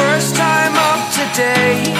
first time up today.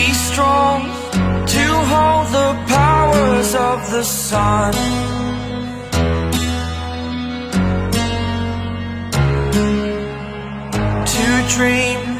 be strong to hold the powers of the sun. To dream